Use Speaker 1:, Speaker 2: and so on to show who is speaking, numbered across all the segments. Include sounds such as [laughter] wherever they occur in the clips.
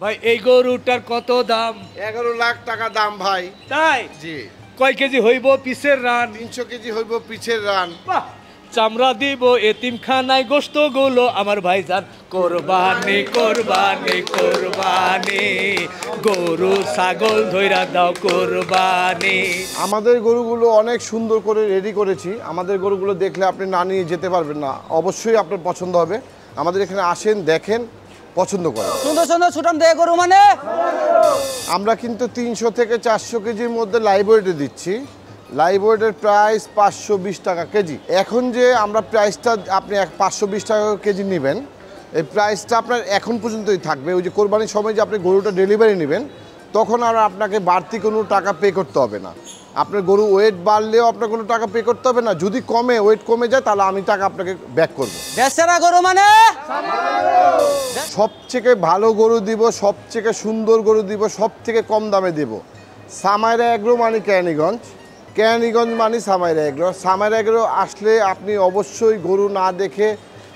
Speaker 1: ভাই এই গরুটার কত দাম?
Speaker 2: এগারো লাখ টাকা দাম ভাই।
Speaker 1: তাই?
Speaker 2: জি।
Speaker 1: কয় কেজি হইব পিসের রান?
Speaker 2: তিনশো কেজি হইব পিছের রান।
Speaker 1: চামড়া দিব এতিমখানায় গোস্তগুলো আমার ভাই ভাইজান। কোরবানি কোরবানি কোরবানি। গরু ছাগল ধইরা দাও কোরবানি।
Speaker 2: আমাদের গরুগুলো অনেক সুন্দর করে রেডি করেছি। আমাদের গরুগুলো দেখলে আপনি না নিয়ে যেতে পারবেন না। অবশ্যই আপনার পছন্দ হবে। আমাদের এখানে আসেন দেখেন। পছন্দ করে।
Speaker 3: সুন্দর সুন্দর ছুটাম দেয় গরু মানে?
Speaker 2: আমরা কিন্তু তিনশো থেকে চারশো কেজির মধ্যে লাইভ ওয়েটে দিচ্ছি। লাইভ ওয়েটের প্রাইস পাঁচশো বিশ টাকা কেজি। এখন যে আমরা প্রাইসটা আপনি এক পাঁচশো বিশ টাকা কেজি নেবেন এই প্রাইসটা আপনার এখন পর্যন্তই থাকবে। ওই যে কোরবানির সময় যে আপনি গরুটা ডেলিভারি নেবেন তখন আর আপনাকে বাড়তি কোনো টাকা পে করতে হবে না। আপনার গরু ওয়েট বাড়লেও আপনার কোনো টাকা পে করতে হবে না। যদি কমে ওয়েট কমে যায় তাহলে আমি টাকা আপনাকে ব্যাক করব।
Speaker 3: দেশেরা গরু মানে?
Speaker 2: সবথেকে ভালো গরু দিব সবথেকে সুন্দর গরু দিব সবথেকে কম দামে দিব। সামাইরা এগ্রো মানে কেরানীগঞ্জ। কেরানীগঞ্জ মানে সামাইরা এগ্রো। সামাইরা এগ্রো আসলে আপনি অবশ্যই গরু না দেখে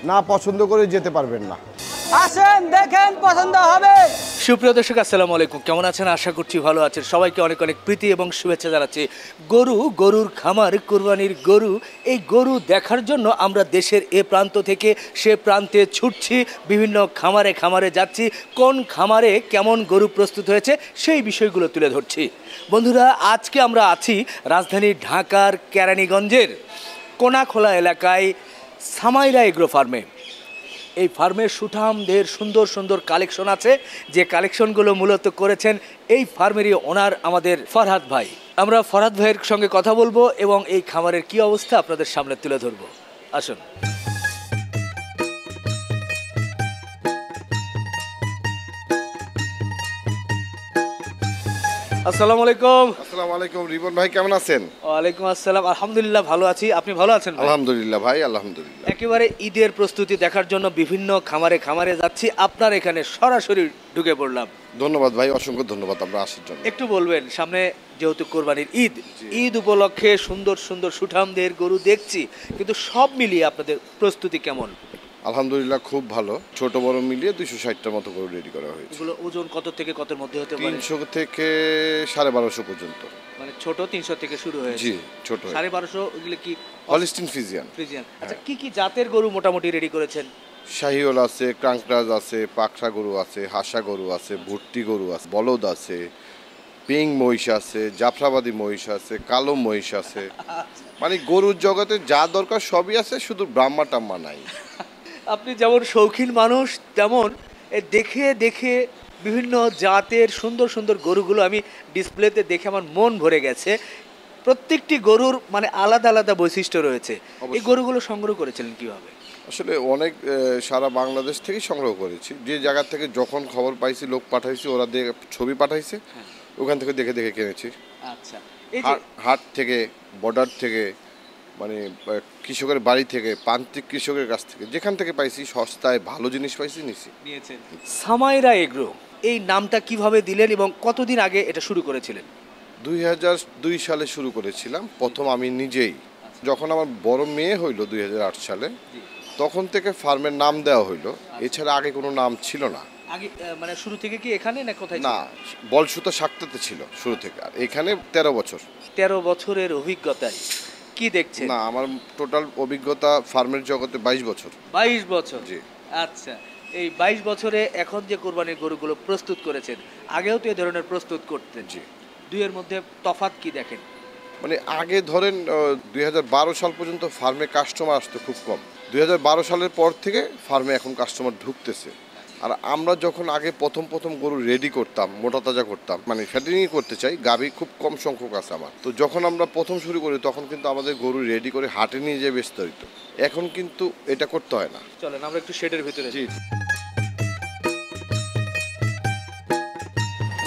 Speaker 2: না পছন্দ করে যেতে পারবেন না।
Speaker 3: আসেন, দেখেন, পছন্দ হবে।
Speaker 1: সুপ্রিয় দর্শক, আসসালামু আলাইকুম। কেমন আছেন? আশা করছি ভালো আছেন। সবাইকে অনেক অনেক প্রীতি এবং শুভেচ্ছা জানাচ্ছি। গরু, গরুর খামার, কুরবানির গরু, এই গরু দেখার জন্য আমরা দেশের এ প্রান্ত থেকে সে প্রান্তে ছুটছি, বিভিন্ন খামারে খামারে যাচ্ছি, কোন খামারে কেমন গরু প্রস্তুত হয়েছে সেই বিষয়গুলো তুলে ধরছি। বন্ধুরা, আজকে আমরা আছি রাজধানী ঢাকার কেরানীগঞ্জের কোনাখোলা এলাকায় সামাইরা এগ্রো ফার্মে। এই ফার্মের সুঠামদের সুন্দর সুন্দর কালেকশন আছে। যে কালেকশনগুলো মূলত করেছেন এই ফার্মেরই ওনার আমাদের ফরহাদ ভাই। আমরা ফরহাদ ভাইয়ের সঙ্গে কথা বলব এবং এই খামারের কি অবস্থা আপনাদের সামনে তুলে ধরবো। আসুন। আসসালামু আলাইকুম।
Speaker 2: আসসালামু আলাইকুম রিবন ভাই কেমন আছেন?
Speaker 1: ওয়ালাইকুম আসসালাম আলহামদুলিল্লাহ ভালো আছি। আপনি ভালো আছেন
Speaker 2: আলহামদুলিল্লাহ ভাই আলহামদুলিল্লাহ।
Speaker 1: একেবারে ঈদের প্রস্তুতি দেখার জন্য বিভিন্ন খামারে খামারে যাচ্ছি। আপনার এখানে সরাসরি ঢুকে পড়লাম।
Speaker 2: ধন্যবাদ ভাই অসংখ্য ধন্যবাদ আমরা আসার জন্য।
Speaker 1: একটু বলবেন সামনে যেহেতু কোরবানির ঈদ ঈদ উপলক্ষে সুন্দর সুন্দর সুঠামদের গরু দেখছি কিন্তু সব মিলিয়ে আপনাদের প্রস্তুতি কেমন?
Speaker 2: আলহামদুলিল্লাহ খুব ভালো। ছোট বড় মিলিয়ে দুইশো ষাটটার মতো করে রেডি করা হয়েছে।
Speaker 1: এগুলো ওজন কত থেকে কতের মধ্যে হতে পারে?
Speaker 2: তিনশো থেকে সাড়ে বারোশো পর্যন্ত।
Speaker 1: মানে ছোট তিনশো থেকে শুরু হয়েছে।
Speaker 2: জি ছোট
Speaker 1: সাড়ে বারোশো এগুলো কি
Speaker 2: হলিস্টিন ফিজিয়ান
Speaker 1: ফ্রিজিয়ান আচ্ছা কি কি জাতের গরু মোটামুটি রেডি করেছেন?
Speaker 2: শাহিওল আছে ক্রাঙ্করাজ আছে পাকড়া গরু আছে হাসা গরু আছে ভুট্টি গরু আছে বলদ আছে পিং মহিষ আছে জাফরাবাদী মহিষ আছে কালো মহিষ আছে। [laughs] মানে গরুর জগতে যা দরকার সবই আছে শুধু ব্রাহ্মা টাম্মা নাই। [laughs]
Speaker 1: আপনি যেমন শৌখিন মানুষ তেমন দেখে দেখে বিভিন্ন জাতের সুন্দর সুন্দর গরুগুলো আমি ডিসপ্লেতে দেখে আমার মন ভরে গেছে। প্রত্যেকটি গরুর মানে আলাদা আলাদা বৈশিষ্ট্য রয়েছে। এই গরুগুলো সংগ্রহ করেছিলেন কীভাবে?
Speaker 2: আসলে অনেক সারা বাংলাদেশ থেকেই সংগ্রহ করেছি। যে জায়গা থেকে যখন খবর পাইছি লোক পাঠাইছি ওরা ছবি পাঠাইছে ওখান থেকে দেখে দেখে কিনেছি।
Speaker 1: আচ্ছা।
Speaker 2: হাট থেকে বর্ডার থেকে মানে কৃষকের বাড়ি থেকে প্রান্তিক কৃষকের কাছ থেকে যেখান থেকে পাইছি সস্তায় ভালো জিনিস পাইছি নিছি।
Speaker 1: সামাইরা এগ্রো এই নামটা কীভাবে দিলেন এবং কতদিন আগে এটা শুরু করেছিলেন?
Speaker 2: দুই হাজার দুই সালে শুরু করেছিলাম। প্রথম আমি নিজেই। যখন আমার বড় মেয়ে হইল দুই হাজার আট সালে তখন থেকে ফার্মের নাম দেওয়া হইল। এছাড়া আগে কোনো নাম ছিল না।
Speaker 1: আগে মানে শুরু থেকে কি এখানে না কোথায়
Speaker 2: না বলসুতা সাক্তাতে ছিল শুরু থেকে। আর এখানে তেরো বছর।
Speaker 1: তেরো বছরের অভিজ্ঞতায়। কি দেখছেন?
Speaker 2: না আমার টোটাল অভিজ্ঞতা ফার্মের জগতে বাইশ বছর।
Speaker 1: বাইশ বছর?
Speaker 2: জি।
Speaker 1: আচ্ছা এই বাইশ বছরে এখন যে কোরবানির গরুগুলো প্রস্তুত করেছেন আগেও তো এ ধরনের প্রস্তুত করতেন।
Speaker 2: জি।
Speaker 1: দুইয়ের মধ্যে তফাৎ কি দেখেন?
Speaker 2: মানে আগে ধরেন দুই হাজার বারো সাল পর্যন্ত ফার্মে কাস্টমার আসতো খুব কম। দুই হাজার বারো সালের পর থেকে ফার্মে এখন কাস্টমার ঢুকতেছে। আর আমরা যখন আগে প্রথম প্রথম গরু রেডি করতাম মোটা তাজা করতাম মানে ফ্যাটিনিং করতে চাই গাভি খুব কম সংখ্যক আছে আমার। তো যখন আমরা প্রথম শুরু করি তখন কিন্তু আমাদের গরু রেডি করে হাটে নিয়ে যেয়ে বেচতে হইতো। এখন কিন্তু এটা করতে হয় না।
Speaker 1: চলেন আমরা একটু শেডের ভিতরে
Speaker 2: জি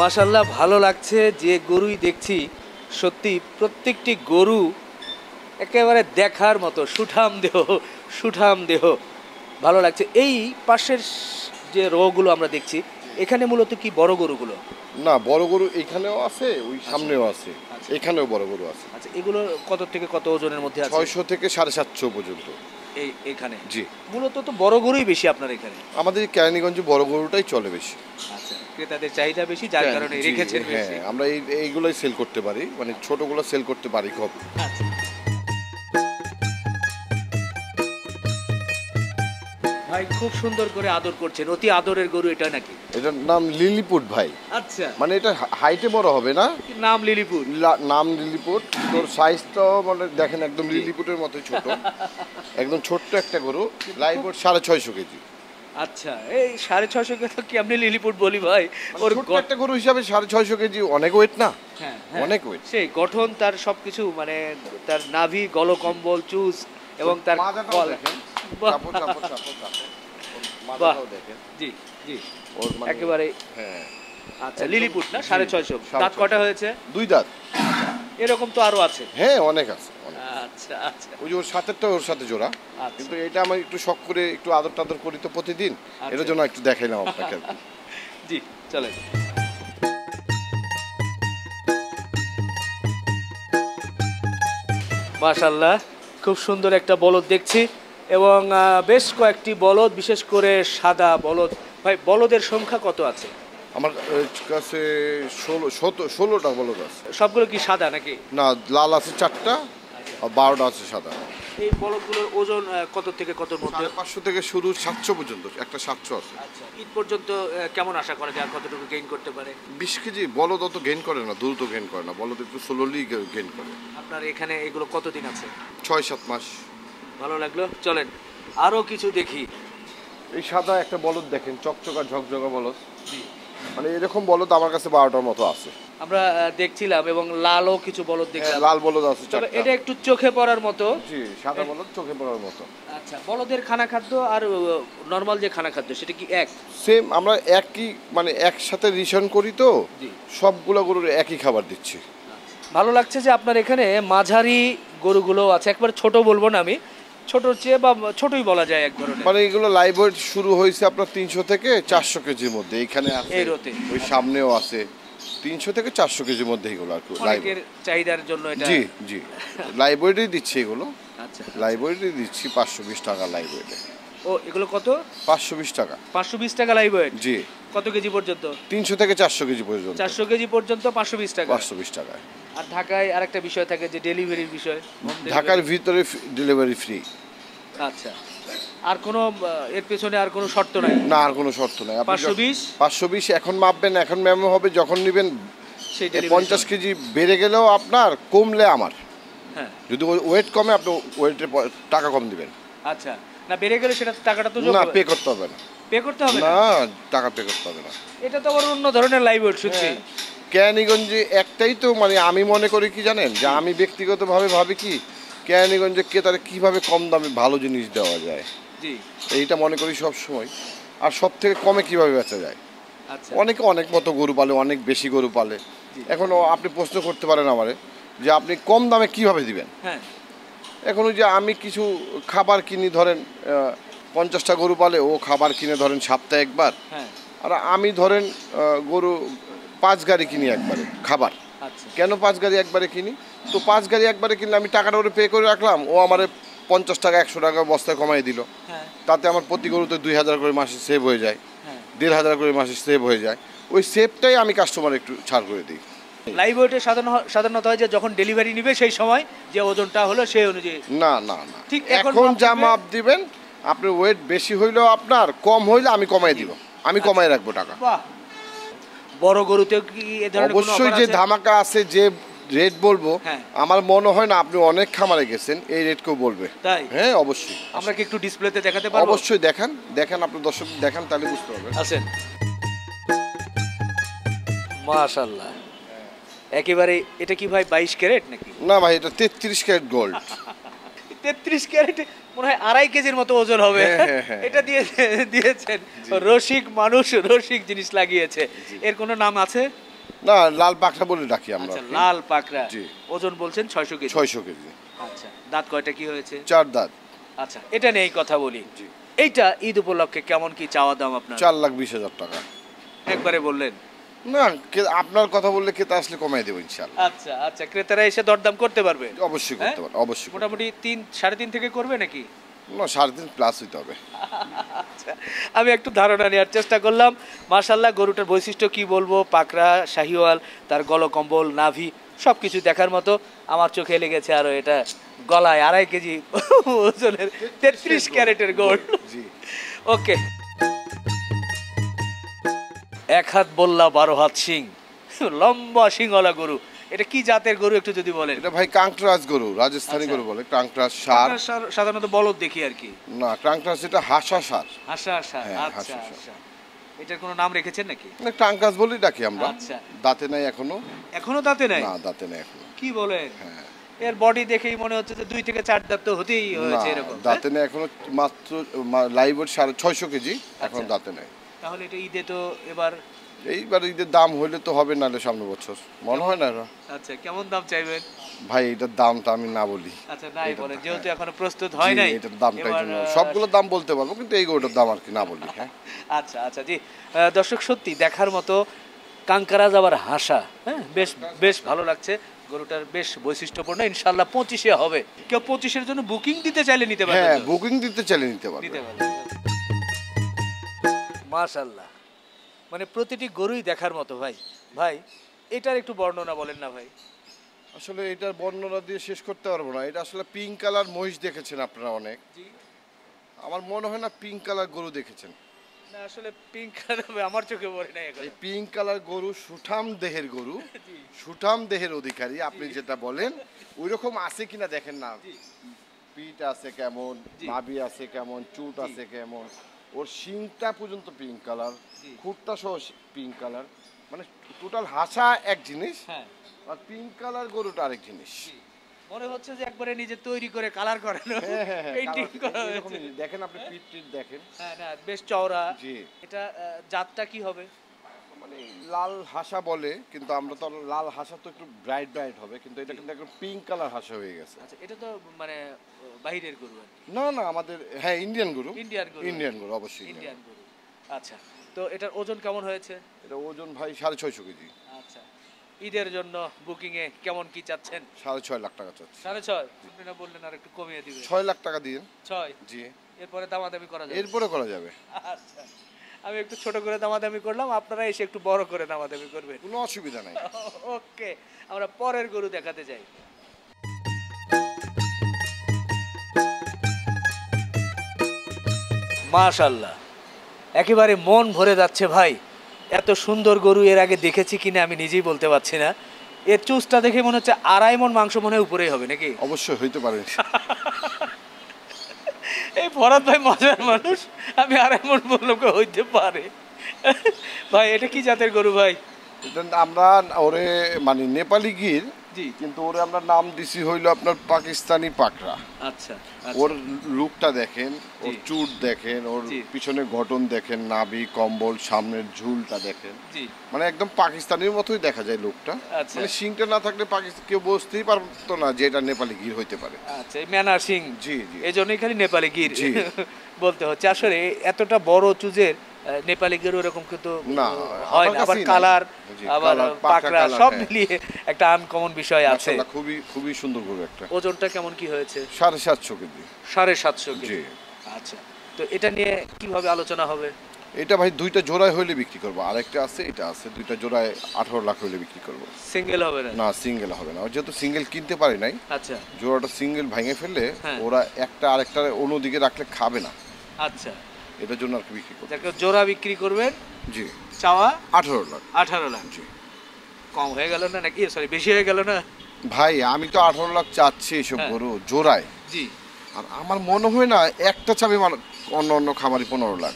Speaker 1: মাশাল্লাহ ভালো লাগছে যে গরুই দেখছি। সত্যি প্রত্যেকটি গরু একেবারে দেখার মতো সুঠাম দেহ সুঠাম দেহ। ভালো লাগছে। এই পাশের যে রোগগুলো আমরা দেখছি এখানে মূলত কি বড় গরুগুলো?
Speaker 2: না বড় গরু এখানেও আছে ওই সামনেও আছে। এখানেও বড় গরু আছে।
Speaker 1: আচ্ছা এগুলো কত থেকে কত ওজনের মধ্যে আছে?
Speaker 2: ছয়শো থেকে সাড়ে সাতশো পর্যন্ত।
Speaker 1: এই এখানে?
Speaker 2: জি।
Speaker 1: মূলত তো বড় গরুই বেশি আপনার এখানে?
Speaker 2: আমাদের কেরানীগঞ্জে বড় গরুটাই চলে বেশি।
Speaker 1: আচ্ছা ক্রেতাদের চাহিদা বেশি যার কারণে
Speaker 2: জি,
Speaker 1: রেখেছেন
Speaker 2: হ্যাঁ
Speaker 1: বেশি।
Speaker 2: আমরা এই এইগুলোই সেল করতে পারি মানে ছোটগুলো সেল করতে পারি খুব।
Speaker 1: আচ্ছা। ভাই খুব সুন্দর করে আদর করছেন। অতি আদরের গরু এটা নাকি?
Speaker 2: এটার নাম লিলিপুট ভাই।
Speaker 1: আচ্ছা।
Speaker 2: মানে এটা হাইটে বড় হবে না?
Speaker 1: নাম
Speaker 2: লিলিপুট। নাম লিলিপুট। তোর সাইজটাও মানে দেখেন একদম লিলিপুটের মতো ছোট। একদম ছোট্ট একটা গরু। লাইবোট সাড়ে ছয়শো কেজি।
Speaker 1: আচ্ছা এই সাড়ে ছশো কথা কি আপনি লিলিপুট বলি ভাই? ওর
Speaker 2: একটা গরু হিসাবে সাড়ে ছয়শো কেজি অনেক ওয়েট না?
Speaker 1: হ্যাঁ, হ্যাঁ।
Speaker 2: অনেক ওয়েট
Speaker 1: সেই গঠন তার সবকিছু মানে তার নাভি গলকম্বল চুজ এবং তার গলা।
Speaker 2: দেখেন।
Speaker 1: জি জি।
Speaker 2: মানে
Speaker 1: একেবারে
Speaker 2: হ্যাঁ।
Speaker 1: আচ্ছা লিলিপুট না? সাড়ে ছয়শো। দাঁত কটা হয়েছে?
Speaker 2: দুই দাঁত।
Speaker 1: এরকম তো আরও আছে।
Speaker 2: হ্যাঁ অনেক আছে
Speaker 1: আচ্ছা আচ্ছা।
Speaker 2: ওই যে ওর সাথেরটা ওর সাথে জোড়া।
Speaker 1: আচ্ছা।
Speaker 2: কিন্তু এটা আমি একটু শখ করে একটু আদর টাদর করি তো প্রতিদিন।
Speaker 1: আচ্ছা।
Speaker 2: এটার জন্য একটু দেখাইলাম আপনাকে [laughs]
Speaker 1: জি চলে মাশাল্লাহ খুব সুন্দর একটা বলদ দেখছি। এবং বেশ কয়েকটি বলদ বিশেষ করে সাদা বলদ। ভাই বলদের সংখ্যা কত আছে?
Speaker 2: আমার কাছে ষোলো ষোলোটা বলদ আছে।
Speaker 1: সবগুলো কি সাদা নাকি?
Speaker 2: না লাল আছে চারটা আর বারোটা আছে সাদা।
Speaker 1: এই বলদগুলোর ওজন কত থেকে কতর মধ্যে?
Speaker 2: পাঁচশো থেকে শুরু সাতশো পর্যন্ত একটা সাতশো আছে।
Speaker 1: আচ্ছা ঈদ পর্যন্ত কেমন আশা করা যায় কতটুকু গেইন করতে পারে?
Speaker 2: বিশ কেজি বলদ অত গেইন করে না দ্রুত গেইন করে না। বলদ একটু স্লোলি গেইন করে।
Speaker 1: আপনার এখানে এগুলো কতদিন আছে?
Speaker 2: ছয় সাত মাস।
Speaker 1: ভালো লাগল। চলেন আরও কিছু দেখি।
Speaker 2: এই সাদা একটা বলদ দেখেন চকচকা ঝকঝকা বলদ। মানে এরকম বলদ আমার কাছে বারোটার মতো আছে।
Speaker 1: আমরা দেখছিলাম এবং লালও কিছু বলদ
Speaker 2: হ্যাঁ,
Speaker 1: দেখলাম।
Speaker 2: লাল বলদ আছে
Speaker 1: তবে এটা একটু চোখে পড়ার মতো।
Speaker 2: জি সাদা বলদ চোখে পড়ার মতো।
Speaker 1: আচ্ছা বলদের খানা খাদ্য আর নর্মাল যে খানা খাদ্য সেটা কি এক?
Speaker 2: সেম আমরা একই মানে একসাথে রিশন করি তো সবগুলো গরুর একই খাবার দিচ্ছি।
Speaker 1: ভালো লাগছে যে আপনার এখানে মাঝারি গরুগুলো আছে। একবার ছোট বলব না আমি ছোটর চেয়ে বা ছোটই বলা যায় এক ধরনের।
Speaker 2: মানে এগুলো লাইভ ওয়েট শুরু হয়েছে আপনার তিনশো থেকে চারশো কেজির মধ্যে। এইখানে আছে
Speaker 1: রোতে।
Speaker 2: ওই সামনেও আছে। তিনশো থেকে চারশো কেজির মধ্যে এগুলো আর কি
Speaker 1: অনেকের চাহিদার জন্য এটা
Speaker 2: জি জি। লাইভ ওয়েটই দিচ্ছি এগুলো।
Speaker 1: আচ্ছা
Speaker 2: লাইভ ওয়েটই দিচ্ছি পাঁচশো বিশ টাকা লাইভ ওয়েটে
Speaker 1: ও এগুলো কত?
Speaker 2: পাঁচশো বিশ টাকা।
Speaker 1: পাঁচশো বিশ টাকা লাইভ ওয়েট
Speaker 2: জি।
Speaker 1: কত কেজি পর্যন্ত?
Speaker 2: তিনশো থেকে চারশো কেজি পর্যন্ত।
Speaker 1: চারশো কেজি পর্যন্ত পাঁচশো বিশ টাকা।
Speaker 2: পাঁচশো বিশ টাকায়।
Speaker 1: আর ঢাকায় আরেকটা বিষয় থাকে যে ডেলিভারির বিষয়।
Speaker 2: ঢাকার ভিতরে ডেলিভারি ফ্রি।
Speaker 1: আচ্ছা। আর কোনো এর পেছনে আর কোনো শর্ত নাই?
Speaker 2: না আর কোনো শর্ত নাই। আপনি
Speaker 1: 520?
Speaker 2: পাঁচশো বিশ? এখন মাপবেন এখন ম্যামো হবে যখন নেবেন
Speaker 1: সেই
Speaker 2: পঞ্চাশ কেজি বেড়ে গেলেও আপনার কমলে আমার।
Speaker 1: হ্যাঁ।
Speaker 2: যদি ওয়েট কমে আপনি ওয়েটের টাকা কম দিবেন।
Speaker 1: আচ্ছা। না বেড়ে গেলে সেটা টাকাটা তো
Speaker 2: না পে করতে হবে না।
Speaker 1: পে করতে হবে না?
Speaker 2: না টাকা পে করতে হবে না।
Speaker 1: এটা তো আবার অন্য ধরনের লাইভ ওয়েট সত্যি।
Speaker 2: হ্যাঁ। কেরানীগঞ্জে একটাই তো মানে আমি মনে করি কি জানেন? যে আমি ব্যক্তিগতভাবে ভাবি কি কেরানীগঞ্জে ক্রেতারে কীভাবে কম দামে ভালো জিনিস দেওয়া যায়? এইটা মনে করি সব সময়। আর সব থেকে কমে কীভাবে বেচা যায়?
Speaker 1: আচ্ছা।
Speaker 2: অনেকে অনেক মতো গরু পালে অনেক বেশি গরু পালে। এখনও আপনি প্রশ্ন করতে পারেন আমারে যে আপনি কম দামে কীভাবে দিবেন?
Speaker 1: হ্যাঁ।
Speaker 2: এখন ওই যে আমি কিছু খাবার কিনি ধরেন পঞ্চাশটা গরু পালে ও খাবার কিনে ধরেন সপ্তাহে একবার।
Speaker 1: হ্যাঁ।
Speaker 2: আর আমি ধরেন গরু পাঁচ গাড়ি কিনি একবারে খাবার।
Speaker 1: আচ্ছা।
Speaker 2: কেন পাঁচ গাড়ি একবারে কিনি? তো পাঁচ গাড়ি একবারে কিনলে আমি টাকাটা ওরে পে করে রাখলাম ও আমার পঞ্চাশ টাকা একশো টাকা বস্তায় কমাই দিল।
Speaker 1: হ্যাঁ।
Speaker 2: তাতে আমার প্রতি গরুতে দুই হাজার করে মাসে সেভ হয়ে যায়
Speaker 1: হ্যাঁ।
Speaker 2: দেড় হাজার করে মাসে সেভ হয়ে যায়। ওই সেভটাই আমি কাস্টমার একটু ছাড় করে দিই।
Speaker 1: লাইভ ওয়েটে সাধারণ সাধারণত হয় যে যখন ডেলিভারি নিবে সেই সময় যে ওজনটা হলো সেই অনুযায়ী।
Speaker 2: না না না।
Speaker 1: ঠিক এখন
Speaker 2: যা মাপ দিবেন আপনি ওয়েট বেশি হইলেও আপনার কম হইলে আমি কমাই দিব। আমি
Speaker 1: আচ্ছা।
Speaker 2: কমাই রাখব টাকা।
Speaker 1: বাহ বড় গরুতেও কি এ ধরনের কোনো
Speaker 2: অবশ্যই
Speaker 1: offer
Speaker 2: যে
Speaker 1: আছে?
Speaker 2: ধামাকা আছে যে রেট বলব
Speaker 1: হ্যাঁ।
Speaker 2: আমার মনে হয় না আপনি অনেক খামারে গেছেন এই রেট কেউ বলবে।
Speaker 1: তাই?
Speaker 2: হ্যাঁ অবশ্যই।
Speaker 1: আমরা কি একটু ডিসপ্লেতে দেখাতে পারব?
Speaker 2: অবশ্যই দেখান দেখেন আপনি দর্শক দেখান তাহলে বুঝতে পারবেন।
Speaker 1: আছেন মাশাল্লাহ একেবারে এটা কি ভাই বাইশ ক্যারেট নাকি?
Speaker 2: না ভাই এটা তেত্রিশ ক্যারেট গোল্ড
Speaker 1: তেত্রিশ ক্যারেট মনে হয় আড়াই কেজির মতো ওজন হবে।
Speaker 2: হ্যাঁ, হ্যাঁ, হ্যাঁ।
Speaker 1: এটা দিয়ে দিয়েছেন। রসিক মানুষ রসিক জিনিস লাগিয়েছে। এর কোনো নাম আছে?
Speaker 2: না লাল পাখরা বলে ডাকি আমরা।
Speaker 1: আচ্ছা লাল পাকড়া। ওজন বলছেন ছয়শো কেজি।
Speaker 2: ছয়শো কেজি।
Speaker 1: আচ্ছা দাঁত কয়টা কি হয়েছে?
Speaker 2: চার দাঁত।
Speaker 1: আচ্ছা এটা নিয়েই কথা বলি। এইটা ঈদ উপলক্ষে কেমন কি চাওয়া দাম আপনার?
Speaker 2: চার লাখ বিশ হাজার টাকা।
Speaker 1: একবারে বললেন?
Speaker 2: না আপনার কথা বললে কেতা আসলে কমাই দেবো ইনশাল্লাহ
Speaker 1: আচ্ছা আচ্ছা ক্রেতারা এসে দরদাম করতে পারবে?
Speaker 2: অবশ্যই
Speaker 1: হ্যাঁ?
Speaker 2: করতে পারেন অবশ্যই
Speaker 1: মোটামুটি তিন সাড়ে তিন থেকে করবে নাকি?
Speaker 2: না সাড়ে তিন প্লাস হইতে হবে।
Speaker 1: আচ্ছা, আমি একটু ধারণা নেওয়ার চেষ্টা করলাম। মার্শাল্লাহ গরুটার বৈশিষ্ট্য কি বলব? পাকড়া শাহিওয়াল তার গলকম্বল নাভি সব কিছু দেখার মতো। আমার চোখে লেগেছে আরও এটা গলায় আড়াই কেজি ওজনের তেত্রিশ ক্যারেটের গোল্ড ওকে। এক হাত বললা বারো হাত সিং লম্বা সিংওয়ালা গরু। এটা কি জাতের গরু একটু যদি বলেন?
Speaker 2: এটা ভাই কাংট্রাস গরু রাজস্থানী
Speaker 1: আচ্ছা।
Speaker 2: গরু বলে কাংট্রাস সার।
Speaker 1: সাধারণত বলদ দেখি আর কি।
Speaker 2: না কাংট্রাস এটা হাসা সার।
Speaker 1: হাসা
Speaker 2: হ্যাঁ,
Speaker 1: আচ্ছা
Speaker 2: হাসা, হাসা।
Speaker 1: আচ্ছা। এটার কোনো নাম রেখেছেন নাকি?
Speaker 2: মানে টাংকাস বলেই ডাকি আমরা।
Speaker 1: আচ্ছা।
Speaker 2: দাঁতে নাই এখনও।
Speaker 1: এখনও তাতে নাই?
Speaker 2: না দাঁতে নাই এখনও।
Speaker 1: কি বলেন?
Speaker 2: হ্যাঁ।
Speaker 1: এর বডি দেখেই মনে হচ্ছে যে দুই থেকে চার দাঁত তো হতেই হয়েছে এরকম হ্যাঁ?
Speaker 2: দাঁতে নেই এখনও মাত্র লাইভ সাড়ে ছয়শো কেজি এখন
Speaker 1: আচ্ছা।
Speaker 2: দাঁতে নেই।
Speaker 1: তাহলে এটা ঈদে তো এবার
Speaker 2: এইবার ঈদের দাম হইলে তো হবে নাহলে সামনে বছর। মনে হয় না
Speaker 1: আচ্ছা কেমন দাম চাইবেন?
Speaker 2: ভাই এটার দামটা আমি না বলি।
Speaker 1: আচ্ছা নাই বলেন যেহেতু। এখনও প্রস্তুত হয় নাই
Speaker 2: এটার দামটাই জন্য। সবগুলো দাম বলতে পারব কিন্তু এই গরুটার দাম আর কি না বলি হ্যাঁ?
Speaker 1: আচ্ছা আচ্ছা জি। দর্শক সত্যি দেখার মতো কাঙ্কারাজ আবার হাসা হ্যাঁ? বেশ বেশ ভালো লাগছে। গরুটার বেশ বৈশিষ্ট্যপূর্ণ ইনশাল্লাহ পঁচিশে হবে। কেউ পঁচিশের জন্য বুকিং দিতে চাইলে নিতে পারবে
Speaker 2: হ্যাঁ বুকিং দিতে চাইলে নিতে পারবে
Speaker 1: নিতে পারবে মাশাল্লাহ মানে প্রতিটি গরুই দেখার মতো ভাই। ভাই এটার একটু বর্ণনা বলেন না ভাই।
Speaker 2: আসলে এটার বর্ণনা দিয়ে শেষ করতে পারব না। এটা আসলে পিঙ্ক কালার মহিষ দেখেছেন আপনারা অনেক। আমার মনে হয় না পিঙ্ক কালার গরু দেখেছেন।
Speaker 1: না আসলে পিঙ্ক কালার আমার চোখে পড়ে এখন।
Speaker 2: এই পিঙ্ক কালার গরু সুঠাম দেহের গরু। [laughs] সুঠাম দেহের অধিকারী আপনি যেটা বলেন ওই রকম আছে কিনা দেখেন না। পিঠ আছে কেমন। নাভি আছে কেমন চুট আছে কেমন ওর শিংটা পর্যন্ত পিঙ্ক কালার। খুঁটটা সহ পিঙ্ক কালার মানে টোটাল হাসা এক জিনিস
Speaker 1: হ্যাঁ।
Speaker 2: আর পিঙ্ক কালার গরুটা আরেক জিনিস।
Speaker 1: মনে হচ্ছে যে একবারে নিজে তৈরি করে কালার করানো পেইন্টিং করা
Speaker 2: দেখেন আপনি পিঠ টিঠ দেখেন।
Speaker 1: হ্যাঁ না বেশ চওড়া।
Speaker 2: জি।
Speaker 1: এটা জাতটা কি হবে?
Speaker 2: মানে লাল হাসা বলে কিন্তু আমরা তো লাল হাসা তো একটু ব্রাইট ব্রাইট হবে কিন্তু এটা কিন্তু একদম পিঙ্ক কালার হাসা হয়ে গেছে।
Speaker 1: আচ্ছা এটা তো মানে বাইরের গরু
Speaker 2: না না আমাদের হ্যাঁ ইন্ডিয়ান গরু।
Speaker 1: ইন্ডিয়ান গরু।
Speaker 2: ইন্ডিয়ান গরু অবশ্যই
Speaker 1: ইন্ডিয়ান গরু। আচ্ছা তো এটার ওজন কেমন হয়েছে?
Speaker 2: এটা ওজন ভাই সাড়ে ছয়শো কেজি।
Speaker 1: আচ্ছা ঈদের জন্য বুকিং এ কেমন কি চাচ্ছেন?
Speaker 2: সাড়ে ছয় লাখ টাকা চাচ্ছি।
Speaker 1: সাড়ে ছয়? আপনি না বললেন আর একটু কমিয়ে দিবে
Speaker 2: ছয় লাখ টাকা দিয়ে।
Speaker 1: ছয়?
Speaker 2: জি।
Speaker 1: এরপরে দামাদামি করা যাবে।
Speaker 2: এরপরে করা যাবে।
Speaker 1: আচ্ছা। আমি একটু ছোট করে দামাদামি করলাম আপনারা এসে একটু বড় করে দামাদামি করবেন।
Speaker 2: কোনো অসুবিধা নাই। [laughs]
Speaker 1: ওকে আমরা পরের গরু দেখাতে যাই। মাশাল্লাহ একেবারে মন ভরে যাচ্ছে ভাই। এত সুন্দর গরু এর আগে দেখেছি কিনা আমি নিজেই বলতে পারছি না। এর চুজটা দেখে মনে হচ্ছে আড়াই মন মাংস মনে হয় উপরেই হবে নাকি?
Speaker 2: অবশ্যই হইতে পারে। [laughs]
Speaker 1: এই ভরত ভাই মজার মানুষ। আমি আর এমন বললাম হইতে পারে। ভাই, এটা কি জাতের গরু ভাই?
Speaker 2: আমরা ওরে মানে নেপালি গির
Speaker 1: জি।
Speaker 2: কিন্তু ওরে আমরা নাম দিছি হইল আপনার পাকিস্তানি পাকড়া।
Speaker 1: আচ্ছা
Speaker 2: ওর লুকটা দেখেন ওর। চুট দেখেন ওর পিছনে গঠন দেখেন নাভি কম্বল সামনের ঝুলটা দেখেন। মানে একদম পাকিস্তানির মতোই দেখা যায় লোকটা।
Speaker 1: আচ্ছা।
Speaker 2: মানে সিংটা না থাকলে পাকিস্তান কেউ বুঝতেই পারতো না যে এটা নেপালি গির হইতে পারে।
Speaker 1: আচ্ছা ম্যানার সিং।
Speaker 2: জি জি।
Speaker 1: এই জন্যই খালি নেপালি গির। [laughs] বলতে হচ্ছে। আসলে এতটা বড় চুজের নেপালি গির ওরকম কিন্তু হয় না আবার কালার আবার
Speaker 2: পাকড়া
Speaker 1: পাকড়া সব
Speaker 2: হ্যাঁ।
Speaker 1: মিলিয়ে একটা আনকমন বিষয় আছে।
Speaker 2: খুবই খুবই সুন্দর গরু একটা।
Speaker 1: ওজনটা কেমন কি হয়েছে?
Speaker 2: সাড়ে সাতশো কেজি।
Speaker 1: সাড়ে সাতশো কেজি।
Speaker 2: জি।
Speaker 1: আচ্ছা তো এটা নিয়ে কীভাবে আলোচনা হবে?
Speaker 2: এটা ভাই দুইটা জোড়ায় হইলে বিক্রি করব। আরেকটা আছে এটা আছে দুইটা জোড়ায় আঠারো লাখ হইলে বিক্রি করব।
Speaker 1: সিঙ্গেল হবে না?
Speaker 2: না সিঙ্গেল হবে না। যেহেতু সিঙ্গেল কিনতে পারি নাই
Speaker 1: আচ্ছা।
Speaker 2: জোড়াটা সিঙ্গেল ভেঙে ফেললে
Speaker 1: হ্যাঁ।
Speaker 2: ওরা একটা আরেকটা অন্যদিকে রাখলে খাবে না।
Speaker 1: আচ্ছা।
Speaker 2: এটার জন্য আর কি বিক্রি করব।
Speaker 1: যাকে জোড়া বিক্রি করবেন
Speaker 2: জি।
Speaker 1: চাওয়া
Speaker 2: আঠারো লাখ।
Speaker 1: আঠারো লাখ।
Speaker 2: জি।
Speaker 1: কম হয়ে গেল না নাকি? সরি বেশি হয়ে গেল না?
Speaker 2: ভাই আমি তো আঠারো লাখ চাচ্ছি এসব
Speaker 1: হ্যাঁ।
Speaker 2: গরু জোড়ায়।
Speaker 1: জি।
Speaker 2: আর আমার মনে হয় না একটা চাবি অন্য অন্য খামারি পনেরো লাখ।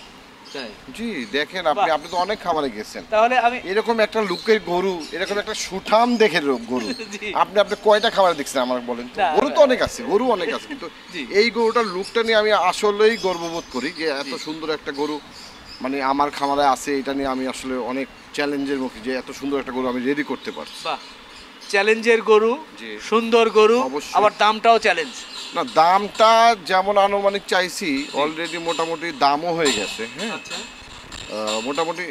Speaker 2: জি দেখেন আপনি আপনি তো অনেক খামারে গেছেন।
Speaker 1: তাহলে আমি
Speaker 2: এরকম একটা লুকের গরু এরকম একটা সুঠাম দেখে গরু। [laughs] আপনি আপনি কয়টা খাবার দেখছেন আমার বলেন তো? গরু তো অনেক আছে গরু অনেক আছে কিন্তু [laughs] এই গরুটার লুকটা নিয়ে আমি আসলেই গর্ববোধ করি যে এত সুন্দর একটা গরু। মানে আমার খামারে আছে এটা নিয়ে আমি আসলে অনেক চ্যালেঞ্জের মুখে যে এত সুন্দর একটা গরু আমি রেডি করতে পারছি।
Speaker 1: চ্যালেঞ্জের গরু সুন্দর গরু। আবার দামটাও চ্যালেঞ্জ
Speaker 2: না দামটা যেমন আনুমানিক চাইছি অলরেডি মোটামুটি দামও হয়ে গেছে হ্যাঁ।
Speaker 1: আচ্ছা।
Speaker 2: মোটামুটি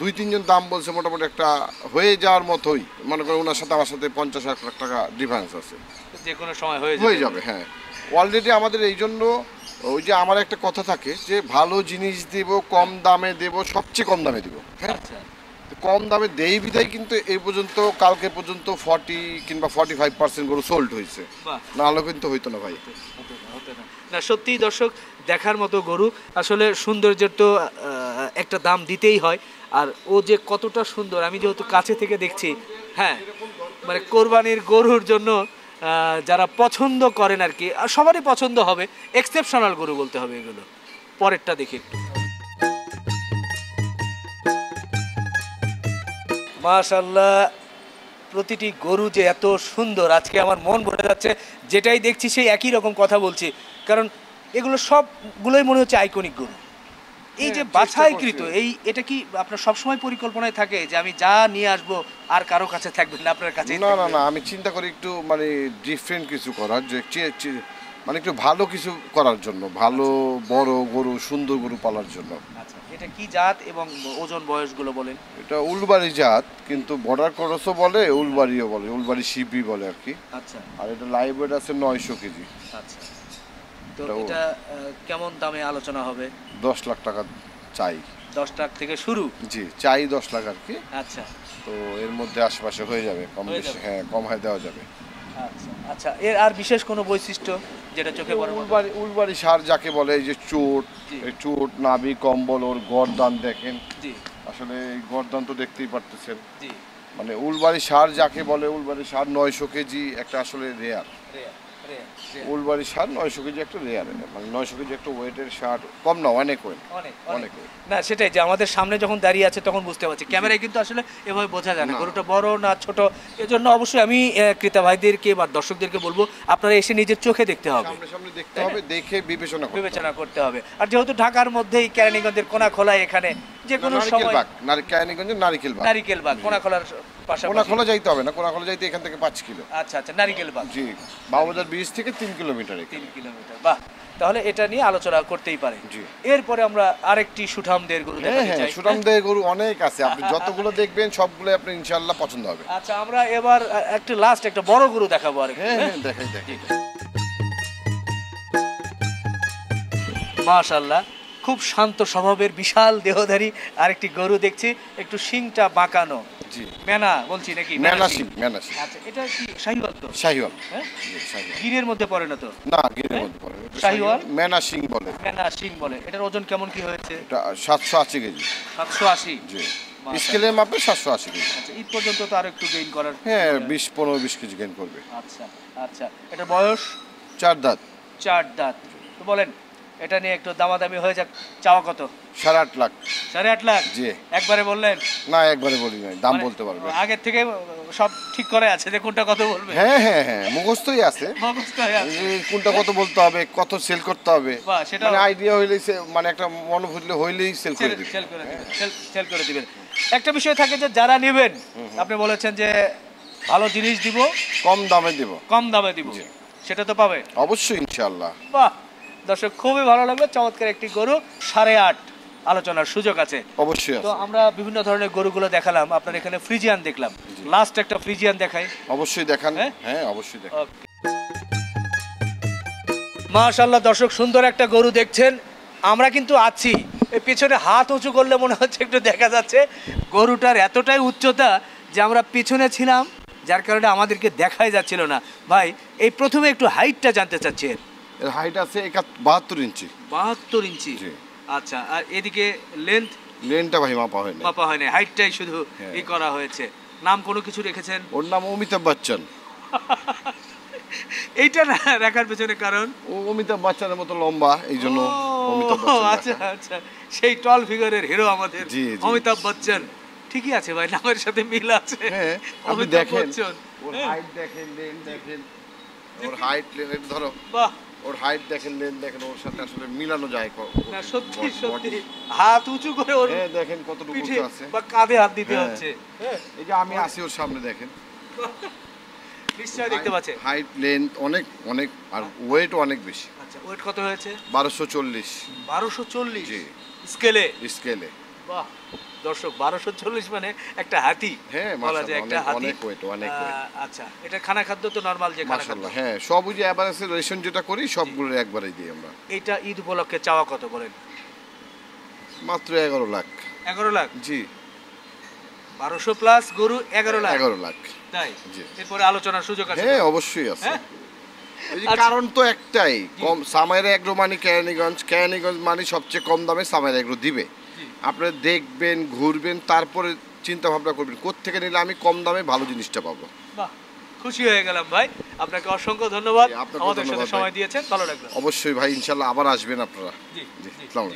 Speaker 2: দুই তিনজন দাম বলছে মোটামুটি একটা হয়ে যাওয়ার মতোই। মনে করেন ওনার সাথে আমার সাথে পঞ্চাশ এক লাখ টাকা ডিফারেন্স আছে।
Speaker 1: যে কোনো সময় হয়ে
Speaker 2: হয়ে যাবে হ্যাঁ। অলরেডি আমাদের এই জন্য ওই যে আমার একটা কথা থাকে যে ভালো জিনিস দেব কম দামে দেব সবচেয়ে কম দামে দেব হ্যাঁ।
Speaker 1: আচ্ছা।
Speaker 2: কম দামে দেই বিধায় কিন্তু এই পর্যন্ত কালকে পর্যন্ত ফর্টি কিংবা ফর্টি ফাইভ পার্সেন্ট গরু সোল্ড হয়েছে।
Speaker 1: বাহ।
Speaker 2: না হলে কিন্তু হইতো না ভাই।
Speaker 1: না, সত্যিই দর্শক দেখার মতো গরু। আসলে সৌন্দর্যের তো একটা দাম দিতেই হয়। আর ও যে কতটা সুন্দর আমি যেহেতু কাছে থেকে দেখছি হ্যাঁ মানে কোরবানির গরুর জন্য যারা পছন্দ করেন আর কি আর সবারই পছন্দ হবে এক্সেপশনাল গরু বলতে হবে এগুলো। পরেরটা দেখি একটু। মাশাল্লাহ প্রতিটি গরু যে এত সুন্দর আজকে আমার মন ভরে যাচ্ছে যেটাই দেখছি সেই একই রকম কথা বলছি। কারণ এগুলো সবগুলোই মনে হচ্ছে আইকনিক গরু। এই যে
Speaker 2: হ্যাঁ,
Speaker 1: বাছাইকৃত এই এটা কি আপনার সবসময় পরিকল্পনায় থাকে যে আমি যা নিয়ে আসব আর কারও কাছে থাকবে না আপনার কাছে
Speaker 2: না না না আমি চিন্তা করি একটু মানে ডিফারেন্ট কিছু করার যে মানে একটু ভালো কিছু করার জন্য ভালো বড় গরু সুন্দর গরু পালার জন্য।
Speaker 1: আচ্ছা। এটা কি জাত এবং ওজন বয়সগুলো বলেন?
Speaker 2: এটা উলবাড়ি জাত কিন্তু বর্ডার ক্রসও বলে উলবাড়িও বলে উলবাড়ি শিপি বলে আর কি।
Speaker 1: আচ্ছা।
Speaker 2: আর এটা লাইভ ওয়েট আছে নয়শো কেজি।
Speaker 1: আচ্ছা। তো এটা কেমন দামে আলোচনা হবে?
Speaker 2: দশ লাখ টাকা চাই।
Speaker 1: দশ লাখ থেকে শুরু?
Speaker 2: জি চাই দশ লাখ আর কি।
Speaker 1: আচ্ছা।
Speaker 2: তো এর মধ্যে আশেপাশে হয়ে যাবে কম বেশি হ্যাঁ কম হয়ে দেওয়া যাবে।
Speaker 1: আচ্ছা এর আর বিশেষ কোনো বৈশিষ্ট্য যেটা চোখে পড়ে?
Speaker 2: উলবাড়ি উলবাড়ি সার যাকে বলে এই যে চোট এই চোট নাভি কম্বল ওর গরদান দেখেন।
Speaker 1: জি।
Speaker 2: আসলে এই গরদান তো দেখতেই পারতেছেন।
Speaker 1: জি।
Speaker 2: মানে উলবাড়ি সার যাকে বলে উলবাড়ি সার নয়শো কেজি একটা আসলে রেয়ার
Speaker 1: রেয়ার।
Speaker 2: উলবাড়ি সার নয়শো কেজি একটা রেয়ার মানে নয়শো কেজি একটা ওয়েটের সার কম না অনেক ওয়েট
Speaker 1: অনেক না সেটাই যে আমাদের সামনে যখন দাঁড়িয়ে আছে তখন বুঝতে পারছি। ক্যামেরায় কিন্তু আসলে এভাবে বোঝা যায় না। গরুটা বড় না ছোট? এজন্য অবশ্যই আমি ক্রেতা ভাইদেরকে বা দর্শকদেরকে বলব আপনারা এসে নিজের চোখে দেখতে হবে।
Speaker 2: সামনে দেখতে হবে দেখে বিবেচনা
Speaker 1: বিবেচনা করতে হবে। আর যেহেতু ঢাকার মধ্যেই কেরানীগঞ্জের কোনা খোলা এখানে যে কোনো
Speaker 2: নারিকেল
Speaker 1: সময়
Speaker 2: বাগ নারিকেল বাগ।
Speaker 1: নারিকেল বাগ কোনা খোলার পাশাপাশি
Speaker 2: যাইতে হবে না যাইতে এখান থেকে পাঁচ কিলো।
Speaker 1: আচ্ছা আচ্ছা নারিকেল বাগ
Speaker 2: জি বাবুবাজার ব্রিজ থেকে তিন কিলোমিটার
Speaker 1: তিন কিলোমিটার বাহ। তাহলে এটা নিয়ে আলোচনা করতেই পারে।
Speaker 2: জি।
Speaker 1: এরপরে আমরা আরেকটি সুঠামদের গরু
Speaker 2: হ্যাঁ হ্যাঁ
Speaker 1: চাই।
Speaker 2: সুনামদের গরু অনেক আছে। আপনি [laughs] যতগুলো দেখবেন সবগুলো আপনি ইনশাল্লাহ পছন্দ হবে।
Speaker 1: আচ্ছা আমরা এবার একটা লাস্ট একটা বড় গরু দেখাবো আর
Speaker 2: হ্যাঁ হ্যাঁ দেখাই দেখাই।
Speaker 1: মাশাল্লাহ খুব শান্ত স্বভাবের বিশাল দেহধারী আরেকটি গরু দেখছি। একটু শিংটা বাঁকানো।
Speaker 2: জি।
Speaker 1: মেনা বলছি নাকি?
Speaker 2: ম্যানাসিং
Speaker 1: শিং।
Speaker 2: ম্যানাসিং
Speaker 1: আচ্ছা এটা কি শাহিওয়াল তো?
Speaker 2: শাহিওয়াল।
Speaker 1: হ্যাঁ? গিরের মধ্যে পড়ে না তো?
Speaker 2: না গিরের মধ্যে পড়ে এটা
Speaker 1: শাহিওয়াল?
Speaker 2: ম্যানাসিং বলে।
Speaker 1: মেনা শিং বলে। এটার ওজন কেমন কি হয়েছে?
Speaker 2: এটা সাতশো আশি কেজি।
Speaker 1: সাতশো আশি?
Speaker 2: জি। স্কেলের মাপে সাতশো আশি কেজি।
Speaker 1: আচ্ছা ঈদ পর্যন্ত তো আরও একটু গেইন করার
Speaker 2: হ্যাঁ বিশ পনেরো বিশ কেজি গেন করবে।
Speaker 1: আচ্ছা আচ্ছা। এটা বয়স?
Speaker 2: চার দাঁত।
Speaker 1: চার দাঁত। তো বলেন এটা নিয়ে একটু দামাদামি হয়ে যাক চাওয়া কত?
Speaker 2: সাড়ে আট লাখ।
Speaker 1: সাড়ে আট লাখ?
Speaker 2: জি।
Speaker 1: একবারে বললেন?
Speaker 2: না একবারে বলি নাই দাম
Speaker 1: মানে
Speaker 2: বলতে পারবে।
Speaker 1: আগের থেকে সব ঠিক করে আছে যে কোনটা কত বলবে?
Speaker 2: হ্যাঁ হ্যাঁ হ্যাঁ মুখস্থই আছে।
Speaker 1: মুখস্থ হয়ে আছে।
Speaker 2: কোনটা কত বলতে হবে কত সেল করতে হবে
Speaker 1: সেটাও-
Speaker 2: মানে আইডিয়া হইলেই মানে একটা মন মনোভূতি হইলেই সেল করে
Speaker 1: সেল
Speaker 2: দিবে।
Speaker 1: সেল করে দিবেন সেল- করে দিবেন। একটা বিষয় থাকে যে যারা নেবেন আপনি বলেছেন যে ভালো জিনিস দিব
Speaker 2: কম দামে দিব।
Speaker 1: কম দামে দিব। সেটা তো পাবে।
Speaker 2: অবশ্যই ইনশাআল্লাহ।
Speaker 1: বাহ! দর্শক খুবই ভালো লাগবে চমৎকার একটি গরু সাড়ে আট আলোচনার সুযোগ আছে।
Speaker 2: অবশ্যই
Speaker 1: তো আমরা বিভিন্ন ধরনের গরুগুলো দেখালাম আপনার এখানে ফ্রিজিয়ান দেখলাম। লাস্ট একটা ফ্রিজিয়ান দেখাই।
Speaker 2: অবশ্যই দেখান।
Speaker 1: হ্যাঁ?
Speaker 2: হ্যাঁ অবশ্যই দেখান।
Speaker 1: মাশাল্লাহ দর্শক সুন্দর একটা গরু দেখছেন। আমরা কিন্তু আছি। এই পেছনে হাত উঁচু করলে মনে হচ্ছে একটু দেখা যাচ্ছে। গরুটার এতটাই উচ্চতা যে আমরা পিছনে ছিলাম যার কারণে আমাদেরকে দেখাই যাচ্ছিল না। ভাই এই প্রথমে একটু হাইটটা জানতে চাচ্ছি। এর
Speaker 2: হাইট আছে একাত বাহাত্তর ইঞ্চি।
Speaker 1: বাহাত্তর ইঞ্চি? আচ্ছা আর এদিকে লেন্থ
Speaker 2: লেনটা ভাই মাপা হয়
Speaker 1: মাপা হয়নি হাইটটাই শুধু
Speaker 2: হ্যাঁ।
Speaker 1: ই করা হয়েছে। নাম কোনো কিছু রেখেছেন?
Speaker 2: ওর নাম অমিতাভ বচ্চন। [laughs]
Speaker 1: এইটা না রাখার পেছনে কারণ?
Speaker 2: ও অমিতাভ বচ্চনের মতো লম্বা এই জন্য
Speaker 1: আচ্ছা আচ্ছা। সেই টল ফিগারের হিরো আমাদের। অমিতাভ বচ্চন। ঠিকই আছে ভাই নামের সাথে মিল আছে।
Speaker 2: হ্যাঁ আপনি
Speaker 1: অমিতাভ
Speaker 2: দেখেন।
Speaker 1: বচ্চন।
Speaker 2: ওর হাইট দেখেন লেন দেখেন। ওর হাইট লেন ধরো।
Speaker 1: বাহ।
Speaker 2: ওর হাইট দেখেন লেন দেখেন ওর সাথে আসলে মিলানো যায়
Speaker 1: না সত্যি সত্যি। হাত উঁচু করে ওর
Speaker 2: হ্যাঁ দেখেন কতটুকু উঁচু আছে।
Speaker 1: বা কাঁধে হাত দিতে
Speaker 2: হ্যাঁ।
Speaker 1: হচ্ছে। হ্যাঁ,
Speaker 2: এই যে আমি আসি ওর সামনে দেখেন। [laughs]
Speaker 1: নিশ্চয়ই দেখতে পাচ্ছে।
Speaker 2: হাইট লেন্থ অনেক অনেক আর ওয়েট অনেক বেশি।
Speaker 1: আচ্ছা ওয়েট কত হয়েছে?
Speaker 2: বারোশো চল্লিশ।
Speaker 1: বারোশো চল্লিশ।
Speaker 2: জি।
Speaker 1: স্কেলে?
Speaker 2: স্কেলে।
Speaker 1: বাহ দর্শক বারোশো চল্লিশ মানে একটা হাতি
Speaker 2: হ্যাঁ,
Speaker 1: বলা যায় একটা হাতি।
Speaker 2: অনেক weight, অনেক
Speaker 1: আচ্ছা এটা খানা খাদ্য তো নর্মাল যে খানা খাদ্য।
Speaker 2: হ্যাঁ সব ওই যে রেশন যেটা করি সবগুলো একবারেই দিই আমরা।
Speaker 1: এটা ঈদ উপলক্ষে চাওয়া কত বলেন?
Speaker 2: মাত্র এগারো লাখ।
Speaker 1: এগারো লাখ?
Speaker 2: জি।
Speaker 1: বারোশো প্লাস গরু এগারো লাখ।
Speaker 2: এগারো লাখ।
Speaker 1: তাই? এরপরে আলোচনার সুযোগ আছে
Speaker 2: হ্যাঁ অবশ্যই আছে।
Speaker 1: হ্যাঁ? আচ্ছা।
Speaker 2: কারণ তো একটাই কম সামাইরা এগ্রো মানে কেরানীগঞ্জ কেরানীগঞ্জ মানে সবচেয়ে কম দামে সামাইরা এগ্রো দিবে। আপনারা দেখবেন ঘুরবেন তারপরে চিন্তা ভাবনা করবেন কোত্থেকে নিলে আমি কম দামে ভালো জিনিসটা পাবো।
Speaker 1: বাহ খুশি হয়ে গেলাম ভাই। আপনাকে অসংখ্য ধন্যবাদ। আমাদের সাথে সময় দিয়েছেন ভালো লাগল।
Speaker 2: অবশ্যই ভাই ইনশাল্লাহ আবার আসবেন আপনারা।
Speaker 1: জি
Speaker 2: আসসালামু।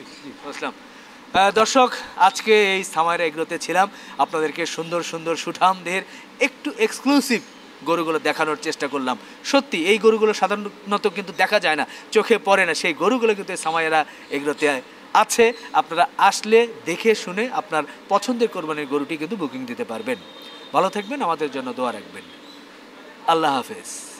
Speaker 1: দর্শক আজকে এই সামাইরা এগ্রোতে ছিলাম। আপনাদেরকে সুন্দর সুন্দর সুঠামদের একটু এক্সক্লুসিভ গরুগুলো দেখানোর চেষ্টা করলাম। সত্যি এই গরুগুলো সাধারণত কিন্তু দেখা যায় না চোখে পড়ে না। সেই গরুগুলো কিন্তু এই সামাইরা এগ্রোতে আছে, আপনারা আসলে দেখে শুনে আপনার পছন্দের কোরবানির গরুটি কিন্তু বুকিং দিতে পারবেন। ভালো থাকবেন, আমাদের জন্য দোয়া রাখবেন। আল্লাহ হাফেজ।